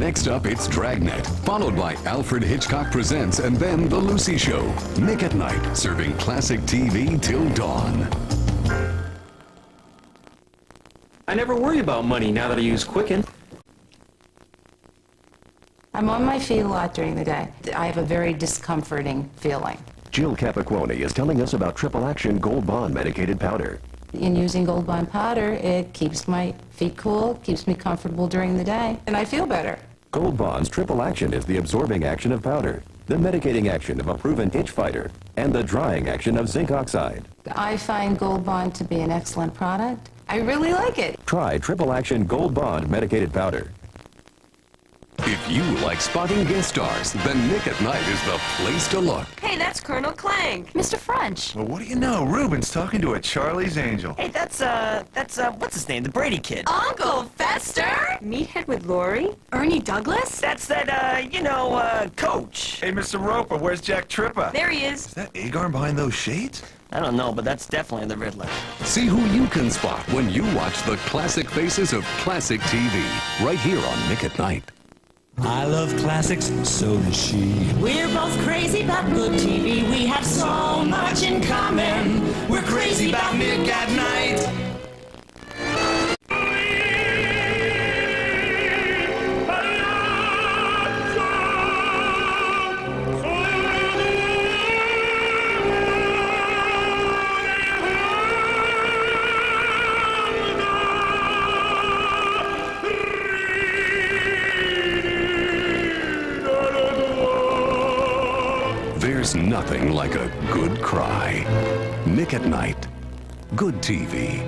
Next up, it's Dragnet, followed by Alfred Hitchcock Presents and then The Lucy Show. Nick at Nite, serving classic TV till dawn. I never worry about money now that I use Quicken. I'm on my feet a lot during the day. I have a very discomforting feeling. Jill Capiquoni is telling us about Triple Action Gold Bond Medicated Powder. In using Gold Bond powder, it keeps my feet cool, keeps me comfortable during the day, and I feel better. Gold Bond's Triple Action is the absorbing action of powder, the medicating action of a proven itch fighter, and the drying action of zinc oxide. I find Gold Bond to be an excellent product. I really like it. Try Triple Action Gold Bond Medicated Powder. If you like spotting guest stars, then Nick at Nite is the place to look. Hey, that's Colonel Klink. Mr. French. Well, what do you know? Reuben's talking to a Charlie's Angel. Hey, that's, uh, that's, uh, what's his name? The Brady kid. Uncle Fester? Meathead with Lori? Ernie Douglas? That's that, uh, you know, uh, coach. Hey, Mr. Roper, where's Jack Tripper? There he is. Is that Agar behind those shades? I don't know, but that's definitely the Riddler. See who you can spot when you watch the classic faces of classic TV, right here on Nick at Nite. I love classics, so does she. We're both crazy about good TV. We have so much in common. We're crazy about Nick at Nite. There's nothing like a good cry. Nick at Nite. Good TV.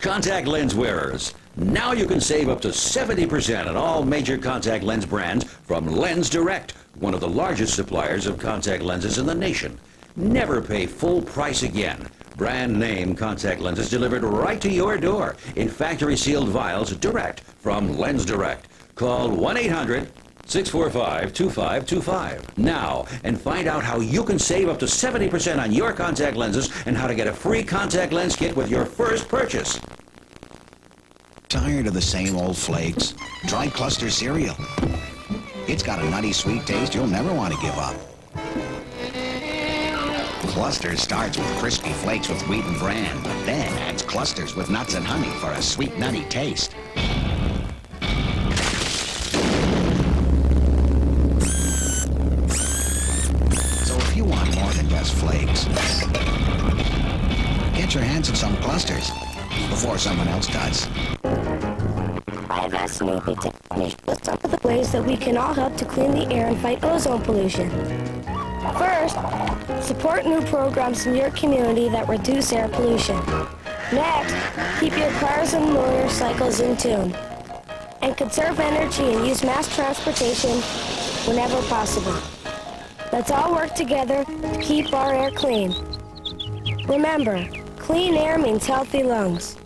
Contact lens wearers. Now you can save up to 70% on all major contact lens brands from Lens Direct, one of the largest suppliers of contact lenses in the nation. Never pay full price again. Brand name contact lenses delivered right to your door in factory sealed vials direct from Lens Direct. Call 1 800 645 2525 now and find out how you can save up to 70% on your contact lenses and how to get a free contact lens kit with your first purchase. Tired of the same old flakes? Try Cluster cereal. It's got a nutty sweet taste you'll never want to give up. Cluster starts with crispy flakes with wheat and bran, but then adds clusters with nuts and honey for a sweet nutty taste. So if you want more than just flakes, get your hands on some clusters before someone else does. I've asked Snoopy to finish with some of the ways that we can all help to clean the air and fight ozone pollution. First, support new programs in your community that reduce air pollution. Next, keep your cars and motorcycles in tune. And conserve energy and use mass transportation whenever possible. Let's all work together to keep our air clean. Remember, clean air means healthy lungs.